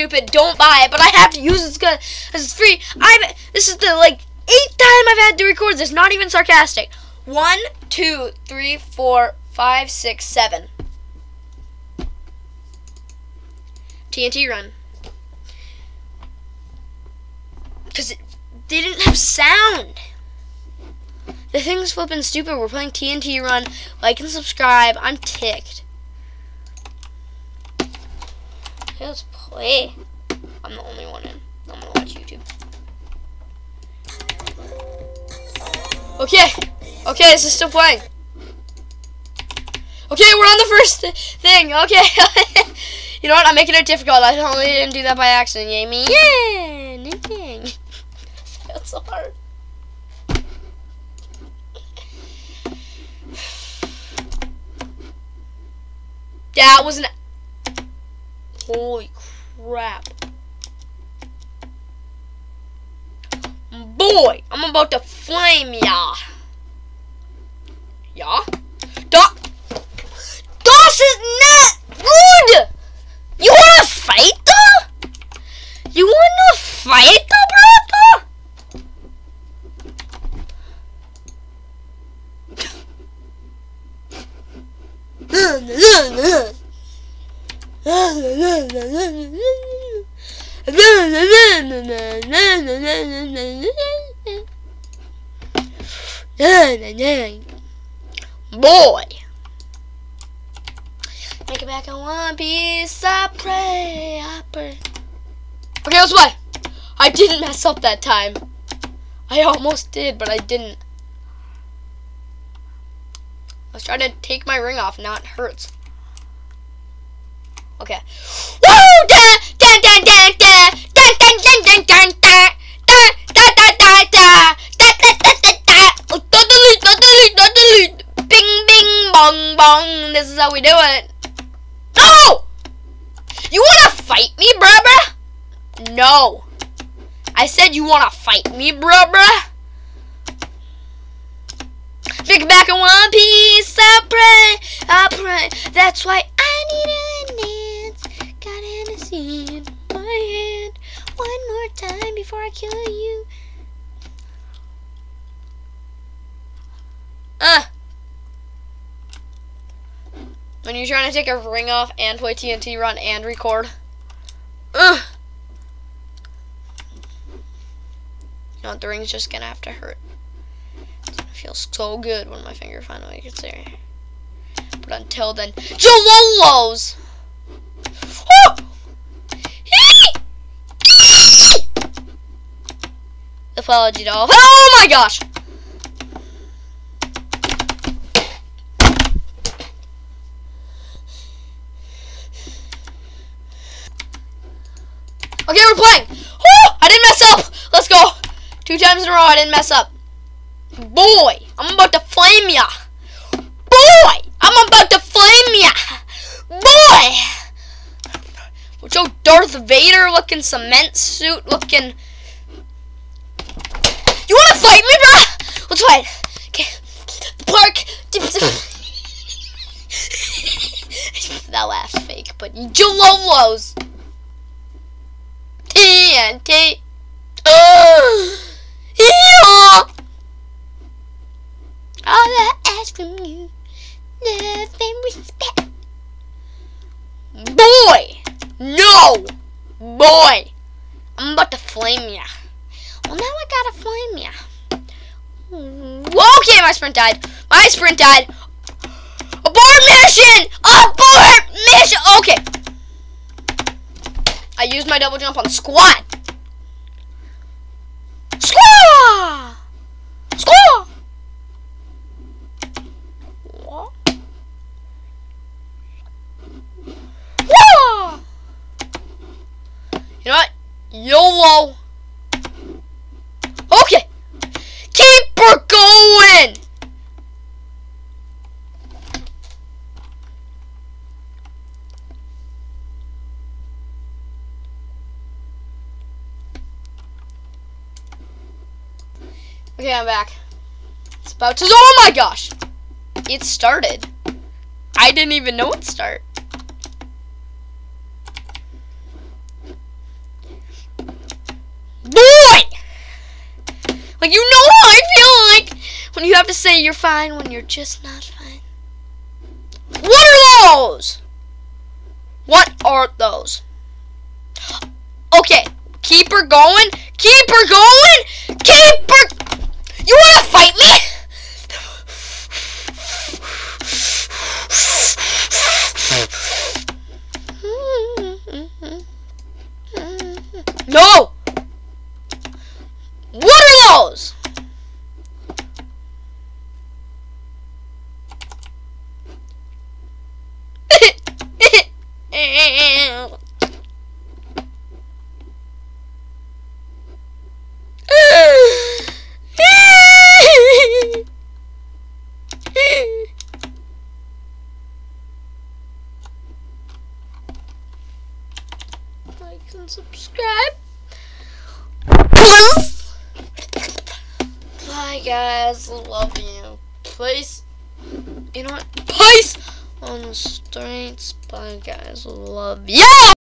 Stupid. Don't buy it, but I have to use it because it's free. I this is the like eighth time I've had to record this. Not even sarcastic. One, two, three, four, five, six, seven. TNT run. Because it didn't have sound. The thing's flipping stupid. We're playing TNT run. Like and subscribe. I'm ticked. Okay, let's play. I'm the only one in. I'm gonna watch YouTube. Okay. Okay, this is still playing. Okay, we're on the first th thing. Okay. you know what? I'm making it difficult. I only didn't do that by accident. Yay me. Yeah. Thing. That's so hard. That was an... Holy crap. Boy, I'm about to flame ya. Yeah? Da das is not good! You wanna fight though? You wanna fight though, brother? Boy. Make it back in one piece. I pray. I pray. Okay, let's play. I didn't mess up that time. I almost did, but I didn't. I was trying to take my ring off. Now it hurts. Okay. Woo! Da da da da da da da da da da da da da da da da da da Bing bing bong bong. This is how we do it. No! You wanna fight me, bruh, bruh? No. I said you wanna fight me, bruh, bruh. Pick back in one piece. I pray, I pray. That's why I need Hennessy in my hand. One more time before I kill you. Uh. When you're trying to take a ring off and play TNT run and record. Ugh. You know the ring's just gonna have to hurt. It feels so good when my finger finally gets there. But until then, Jololos! Oh! Apology doll. Oh my gosh! Okay, we're playing. Woo! I didn't mess up. Let's go. Two times in a row, I didn't mess up. Boy, I'm about to flame ya. Boy, I'm about to flame ya. Boy. With your Darth Vader looking cement suit looking. Fight me, bruh? Let's fight. Okay. The park. that last fake, but you Jololos. TNT. Oh, yeah. All I ask from you, love and respect. Boy, no, boy, I'm about to flame ya. Well, now I gotta flame ya. Okay, my sprint died. My sprint died. Abort mission! Abort mission! Okay. I used my double jump on squat. Squaw! Squaw! What? You know what? YOLO. Okay, I'm back. It's about to. Oh my gosh! It started. I didn't even know it start. Boy! Like, you know how I feel like when you have to say you're fine when you're just not fine. What are those? What are those? Okay, keep her going. Keep her going. Keep her you wanna fight me? No! What are those? like and subscribe. Guys, love you. Place, you know what? Place on the streets. Bye guys, love you.